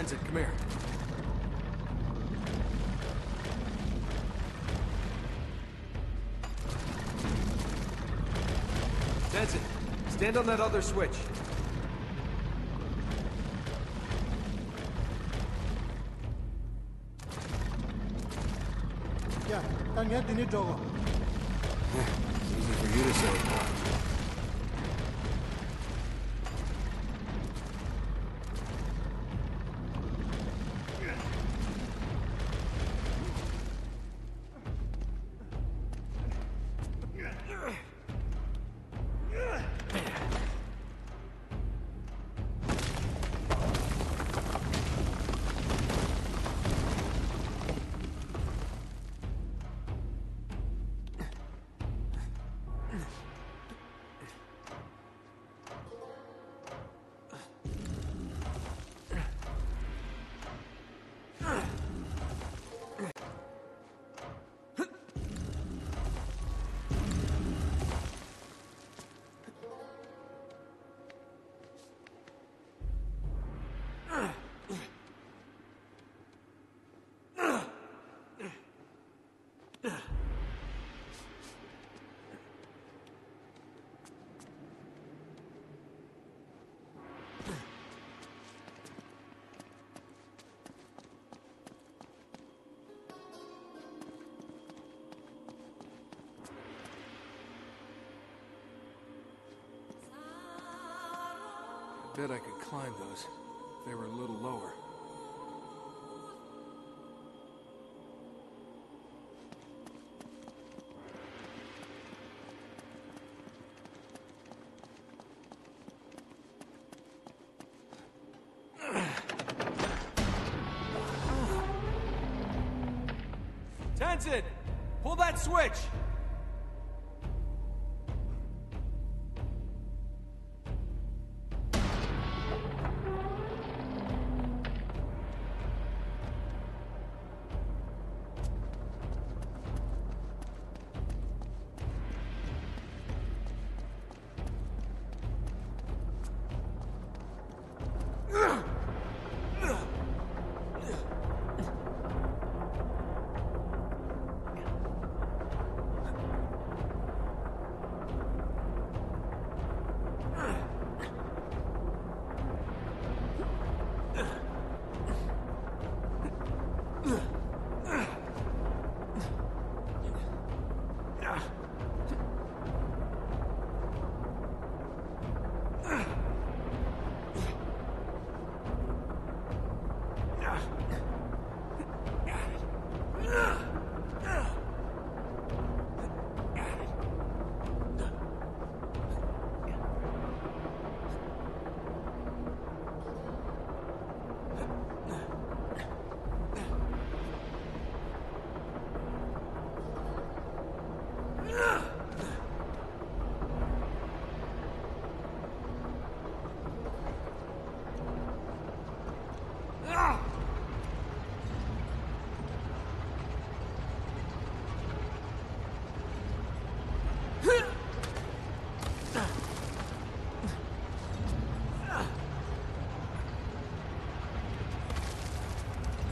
Tenzin, come here. Tenzin, stand on that other switch. Yeah, get the new dog. Easy for you to say. Bet I could climb those. They were a little lower. Tenzin! Pull that switch!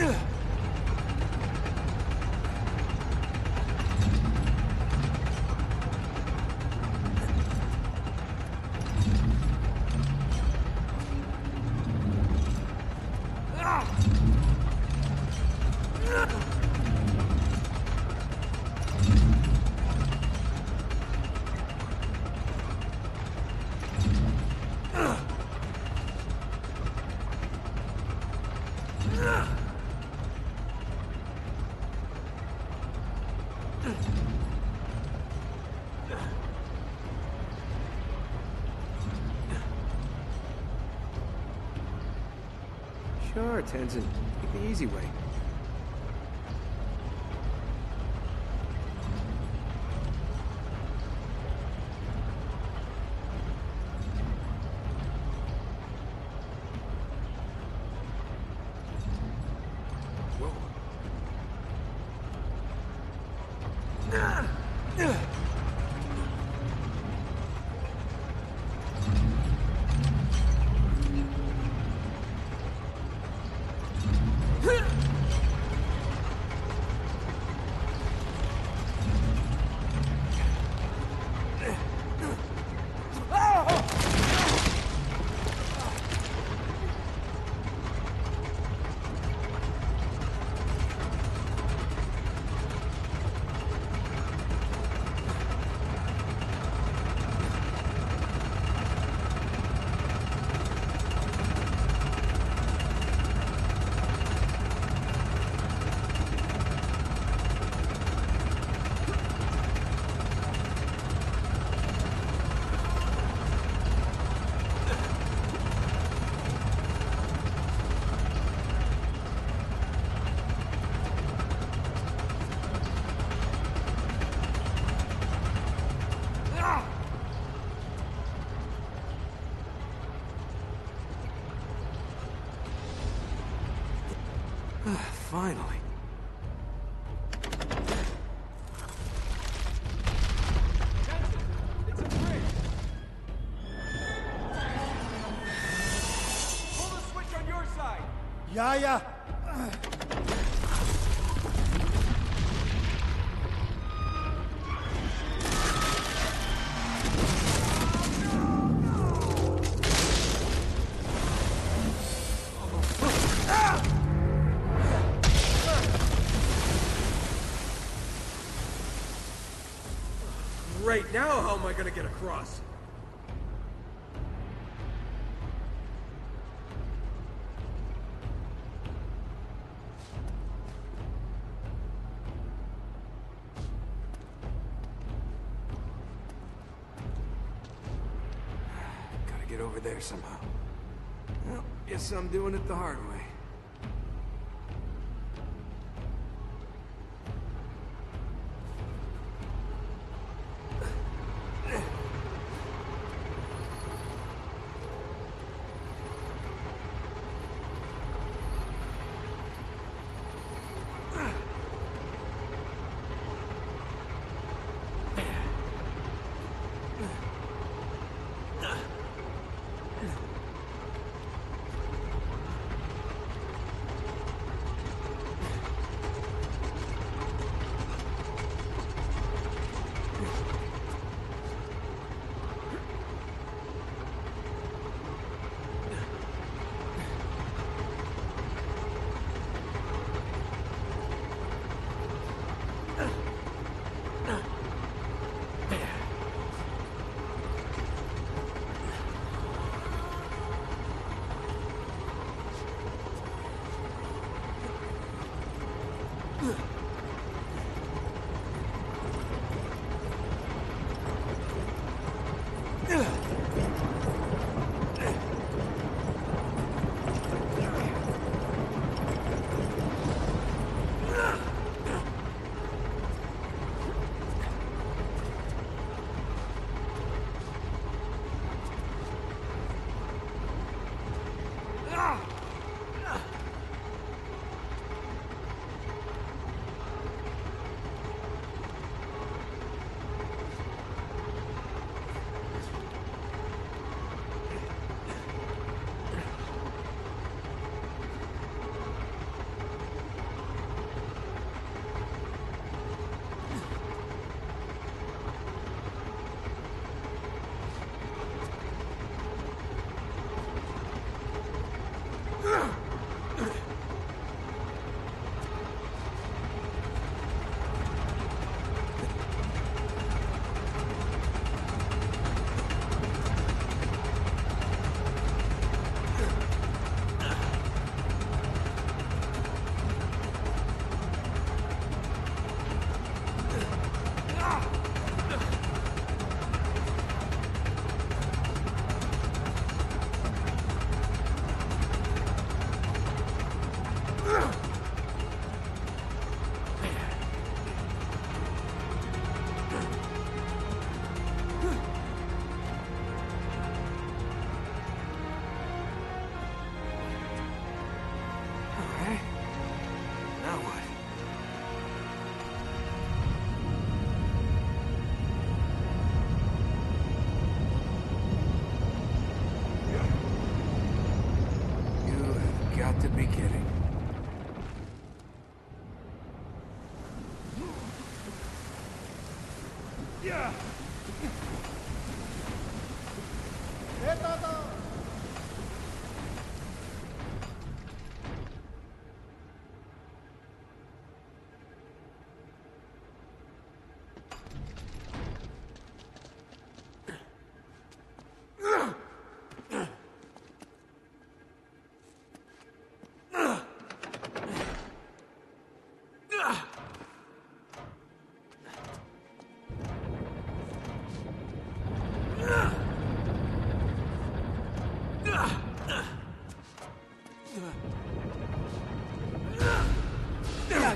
Ugh. Sure, Tenzin. Take the easy way. Yaya! over there somehow. Well, guess I'm doing it the hard way.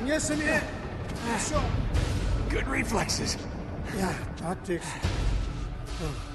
Nie se mi. Sure. Good reflexes. Yeah, takes. Gonzale! Oh.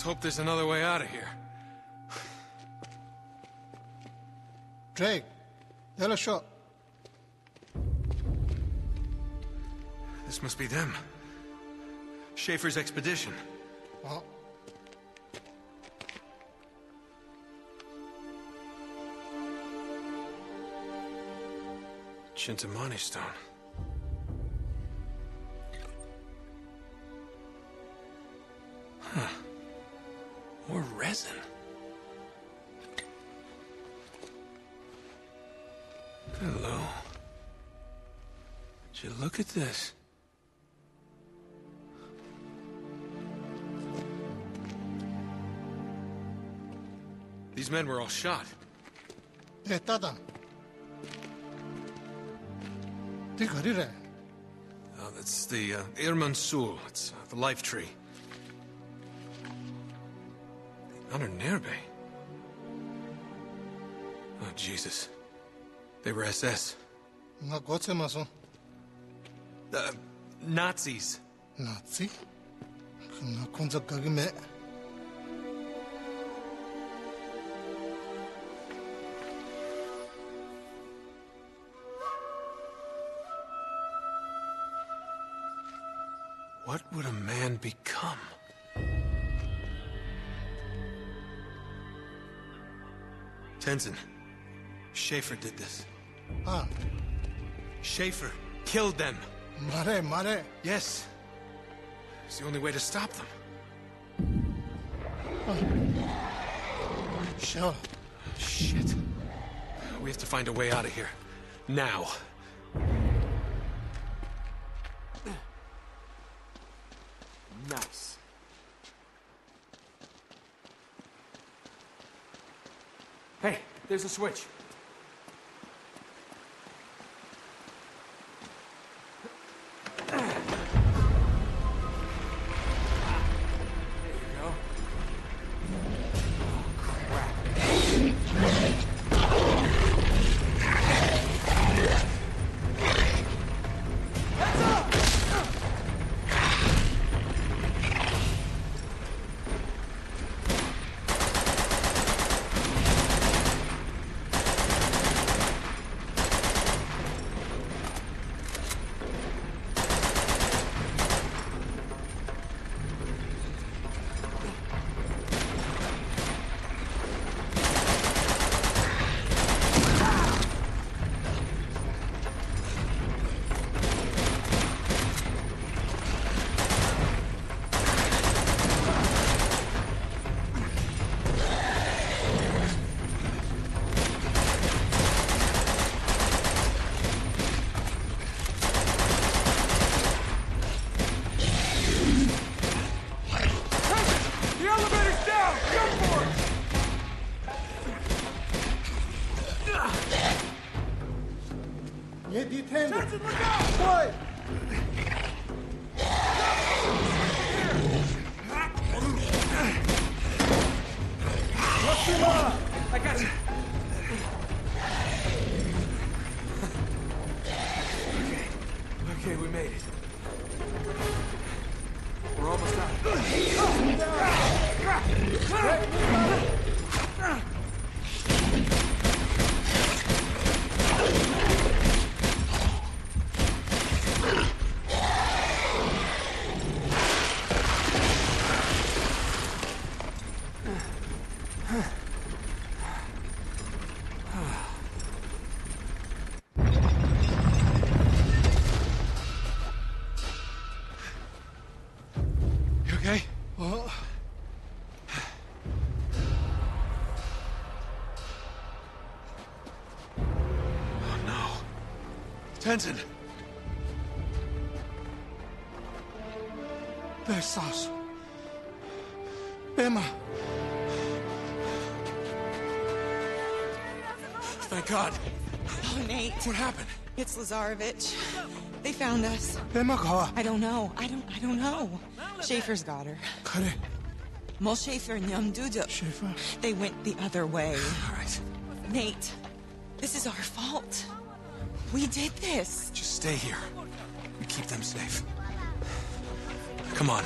Let's hope there's another way out of here. Drake, dela shot. This must be them. Schaefer's expedition. Ja. Chintamani stone. more resin. Hello. Would you look at this? These men were all shot. Detada. Oh, that's the uh, Irman Sul. It's uh, the life tree. Under Nerbe. Oh, Jesus. They were SS. nga goche maso Uh, Nazis. nazi nga kunza gagi What would a man become? Tenzin. Schaefer did this. ah Schaefer killed them. mare mare Yes. It's the only way to stop them. sure Shit. We have to find a way out of here. Now. There's a switch. ये Look out! Boy! I got you. Tenzin! There's Sasu. Emma! Thank God. Oh, Nate. What happened? It's Lazarevich. They found us. Emma I don't know. I don't I don't know. Schaefer's got her. Cut it. Mol Schaefer and Yamduja. Schaefer? They went the other way. All right. Nate, this is our fault. We did this. Just stay here. We keep them safe. Come on.